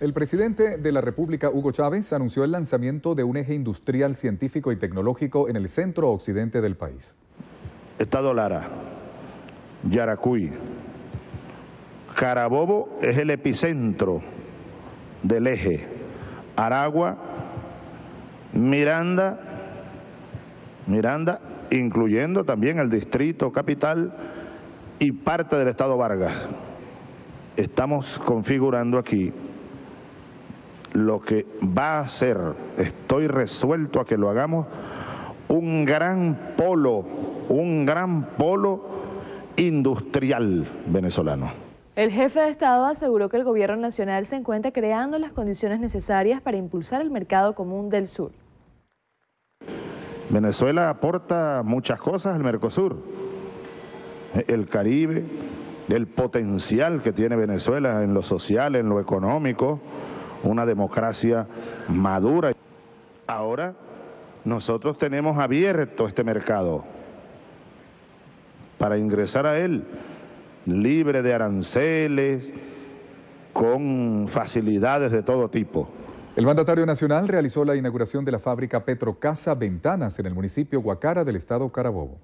El presidente de la República, Hugo Chávez, anunció el lanzamiento de un eje industrial, científico y tecnológico en el centro occidente del país. Estado Lara, Yaracuy, Carabobo es el epicentro del eje. Aragua, Miranda, Miranda, incluyendo también el distrito capital y parte del estado Vargas. Estamos configurando aquí lo que va a ser, estoy resuelto a que lo hagamos, un gran polo, un gran polo industrial venezolano. El jefe de Estado aseguró que el gobierno nacional se encuentra creando las condiciones necesarias para impulsar el mercado común del sur. Venezuela aporta muchas cosas al Mercosur, el Caribe, el potencial que tiene Venezuela en lo social, en lo económico, una democracia madura. Ahora nosotros tenemos abierto este mercado para ingresar a él libre de aranceles, con facilidades de todo tipo. El mandatario nacional realizó la inauguración de la fábrica Petrocasa Ventanas en el municipio Guacara del estado Carabobo.